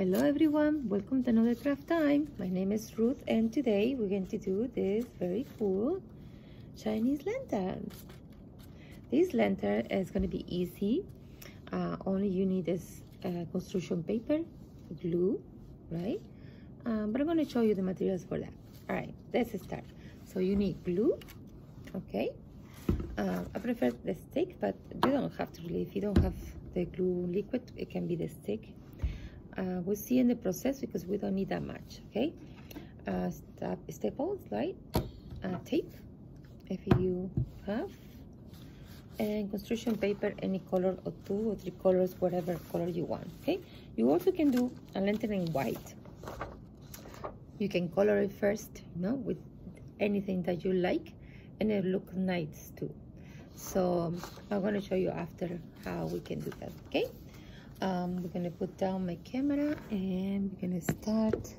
Hello everyone, welcome to another craft time. My name is Ruth and today we're going to do this very cool Chinese lantern. This lantern is going to be easy. Uh, only you need is uh, construction paper, glue, right? Um, but I'm going to show you the materials for that. All right, let's start. So you need glue, okay? Uh, I prefer the stick, but you don't have to really. If you don't have the glue liquid, it can be the stick uh, we'll see in the process because we don't need that much okay? Uh, staples right uh, tape if you have. And construction paper any color or two or three colors whatever color you want okay? You also can do a lantern in white. You can color it first you know with anything that you like and it look nice too. So i'm going to show you after how we can do that okay um, we're gonna put down my camera and we're gonna start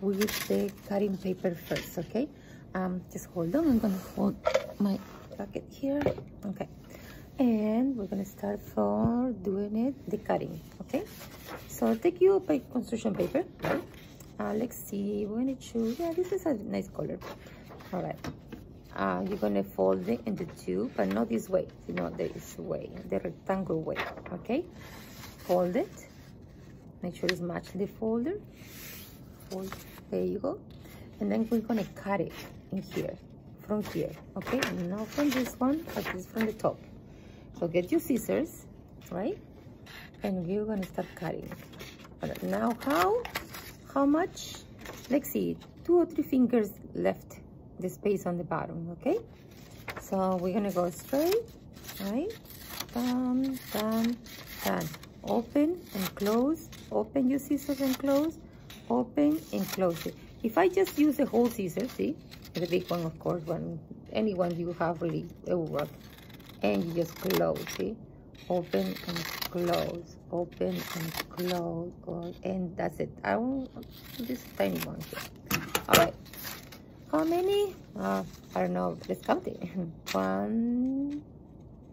with the cutting paper first okay? Um, just hold on I'm gonna hold my bucket here okay? And we're gonna start for doing it the cutting okay? So I'll take you construction paper. Uh, let's see we're gonna choose yeah this is a nice color. All right. Uh, you're gonna fold it into two but not this way you know this way the rectangle way okay fold it. Make sure it's matched the folder. Fold. There you go. And then we're gonna cut it in here from here okay? Not from this one but this from the top. So get your scissors right? And we're gonna start cutting. Now how how much? Let's see two or three fingers left the space on the bottom okay? So we're gonna go straight right? Down down down open and close open your scissors and close open and close it. If i just use the whole scissor see the big one of course one any one you have really it will work. And you just close see open and close open and close and that's it. I want this tiny one here. All right. How many? Uh, i don't know let's count it. One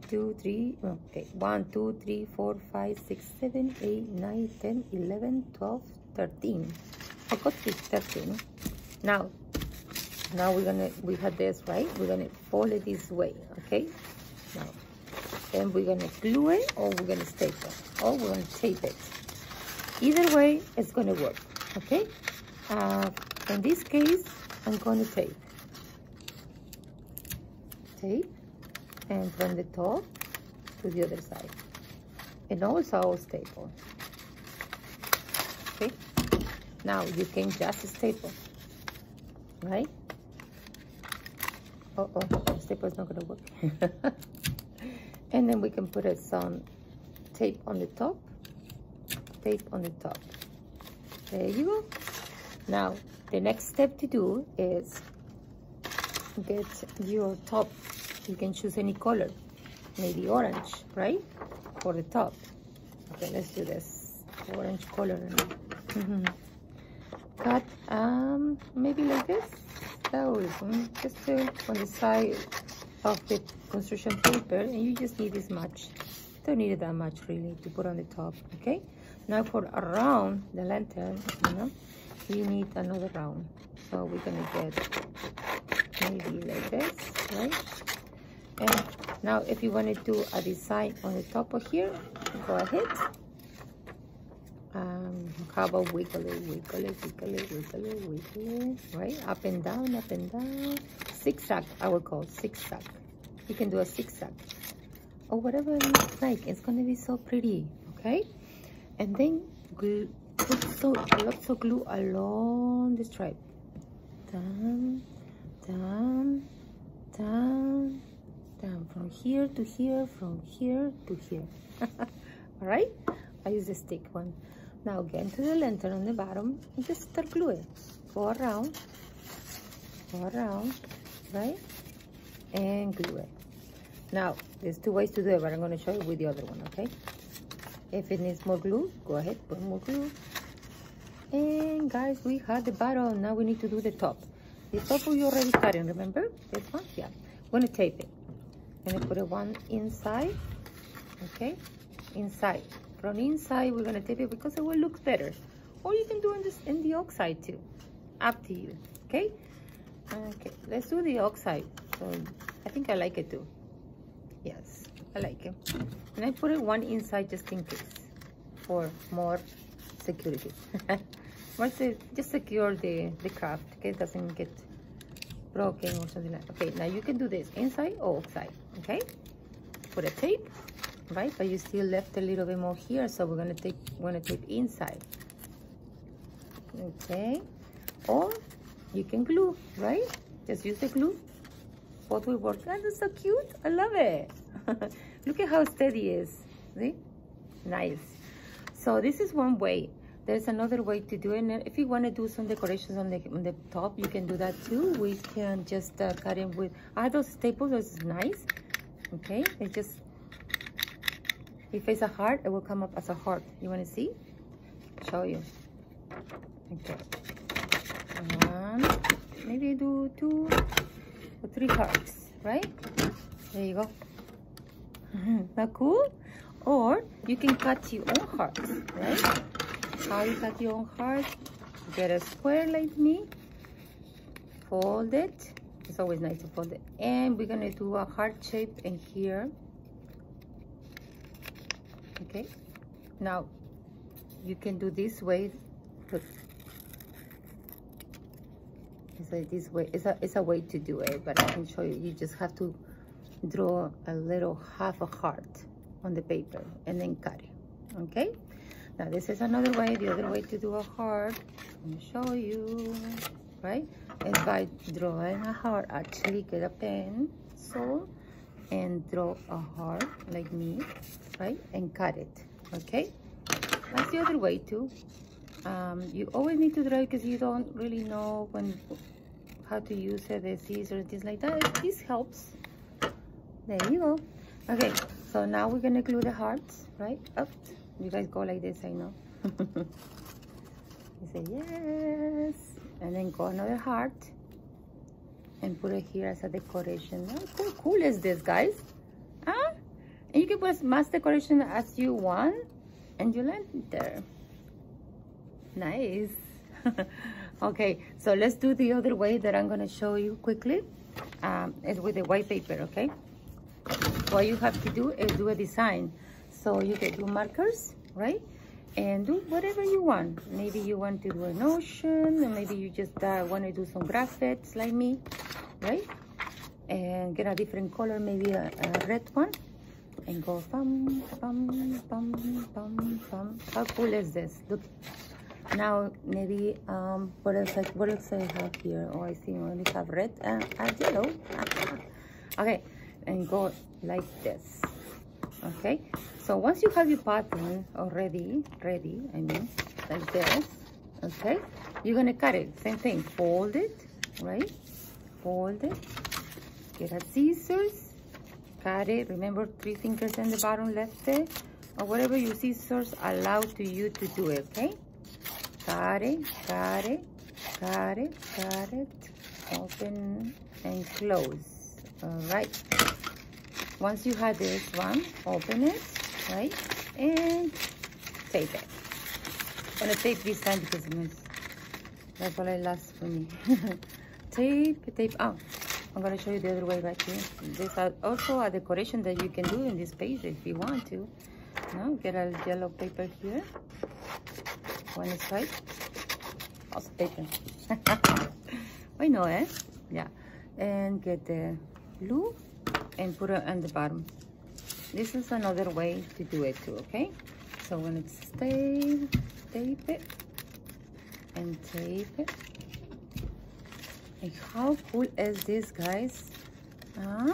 two, three, okay, one, two, three, four, five, six, seven, eight, nine, ten, eleven, twelve, thirteen. I got this 13. Now, now we're gonna, we have this, right? We're gonna fold it this way, okay? Now, then we're gonna glue it or we're gonna staple or we're gonna tape it. Either way, it's gonna work, okay? Uh, in this case, I'm gonna tape. Tape and from the top to the other side. And also staple. Okay? Now you can just staple. Right? Uh oh staple is not gonna work. And then we can put some tape on the top. Tape on the top. There you go. Now the next step to do is get your top you can choose any color. Maybe orange right? For the top. Okay let's do this. Orange color. Cut um maybe like this. That was just to, on the side of the construction paper and you just need this much. Don't need that much really to put on the top okay? Now for around the lantern you know you need another round. So we're gonna get maybe like this right now if you want to do a design on the top of here go ahead um, it, wiggle it, wiggle it, wiggle it, right? Up and down, up and down. Zigzag, I will call zigzag. You can do a zigzag. Or whatever it looks like. It's going to be so pretty, okay? And then glue, put so, lots of glue along the stripe. Down, down, down, from here to here from here to here. All right? I use the stick one. Now again to the lantern on the bottom. And just start gluing. Go around. Go around right? And glue it. Now there's two ways to do it but i'm going to show you with the other one okay? If it needs more glue go ahead put more glue. And guys we have the bottom now we need to do the top. The top we already cutting remember? This one? Yeah. I'm going to tape it gonna put a one inside. Okay inside. From inside we're gonna tape it because it will look better. Or you can do in this in the oxide too. Up to you okay? Okay let's do the oxide. So i think i like it too. Yes i like it. And i put it one inside just in case for more security. Once it just secure the the craft okay? It doesn't get broken or something like okay now you can do this inside or outside okay. Put a tape right? But you still left a little bit more here so we're gonna take we're gonna tape inside. Okay. Or you can glue right? Just use the glue. Both will work. That is so cute. I love it. Look at how steady it is. See? Nice. So this is one way. There's another way to do it. And if you want to do some decorations on the on the top you can do that too. We can just uh, cut it with ah those staples is nice okay they just if it's a heart it will come up as a heart. You want to see? Show you. Okay. One maybe do two or three hearts right? There you go. Not cool? Or you can cut your own heart right? How you cut your own heart get a square like me. Fold it it's always nice to fold it. And we're gonna do a heart shape in here. Okay. Now you can do this way. It's like this way. It's a it's a way to do it but i can show you. You just have to draw a little half a heart on the paper and then cut it. Okay? Now this is another way. The other way to do a heart. Let me show you. Right is by drawing a heart actually get a pen so and draw a heart like me right and cut it okay? That's the other way too. Um, you always need to draw because you don't really know when how to use it the scissors things like that. This helps there you go. Okay so now we're gonna glue the hearts right up. You guys go like this i know. You say yes and then go another heart and put it here as a decoration. How cool, cool is this, guys? Huh? And you can put as much decoration as you want and you land there. Nice. okay, so let's do the other way that I'm going to show you quickly. Um, is with the white paper, okay? What you have to do is do a design. So you can do markers, right? And do whatever you want. Maybe you want to do an ocean, and maybe you just uh, want to do some graphics like me right? And get a different color, maybe a, a red one. And go bum, bum, bum, bum, bum. How cool is this? Look. Now, maybe, um, what else, what else I have here? Oh, I see, I only have red and, and yellow. okay, and go like this. Okay, so once you have your pattern already ready, I mean, like this, okay, you're gonna cut it. Same thing, fold it, right? fold it. Get a scissors cut it. Remember three fingers in the bottom left there? Or whatever your scissors allow to you to do it okay? Cut it cut it cut it cut it. Open and close. All right. Once you have this one open it right and tape it I'm gonna tape this time because that's what I lost for me tape, tape. Oh, I'm gonna show you the other way right here. There's also a decoration that you can do in this page if you want to. Now get a yellow paper here. One side. Also paper. I know, eh? Yeah. And get the glue and put it on the bottom. This is another way to do it too, okay? So when it's tape, tape it and tape it. Like how cool is this guys? Huh?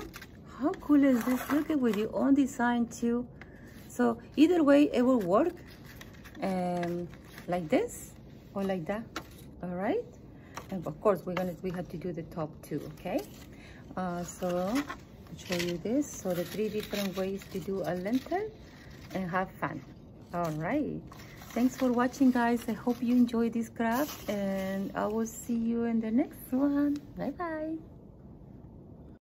How cool is this? Look at with your own design too. So either way it will work um like this or like that all right? And of course we're gonna we have to do the top too okay? Uh so I'll show you this. So the three different ways to do a lantern and have fun. All right. Thanks for watching guys. I hope you enjoy this craft and i will see you in the next one. Bye bye